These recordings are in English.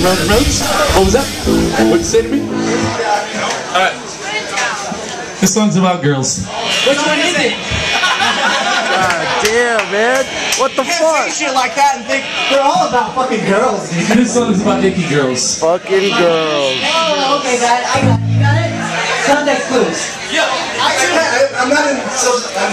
Road roads? What was that? What'd you say to me? Alright. This song's about girls. Which one is it? God damn, man. What the Can't fuck? say shit like that and think they're all about fucking girls, dude. This song's about icky girls. Fucking girls. Oh, okay, got it. I got it. You got it? Context clues. I, I'm not in social. I'm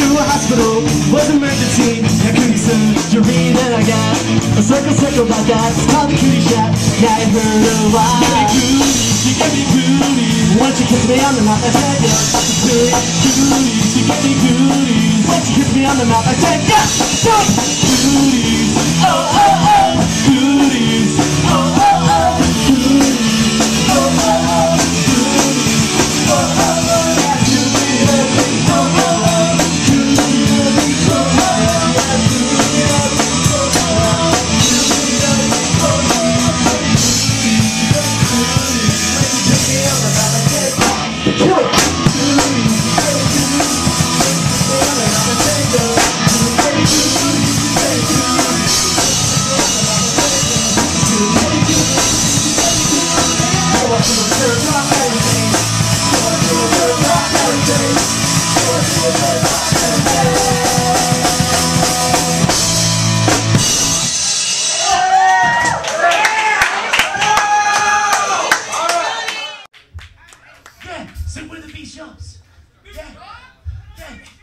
to a hospital, was emergency, I couldn't surgery, then I got a circle circle about that, it's called a cootie shot, yeah I heard a lot. She gave me cooties, once she kissed me on the mouth, I said yeah, she kissed me on the mouth, I said yeah, cooties, Yeah, so where the Be Sharps? Yeah, yeah.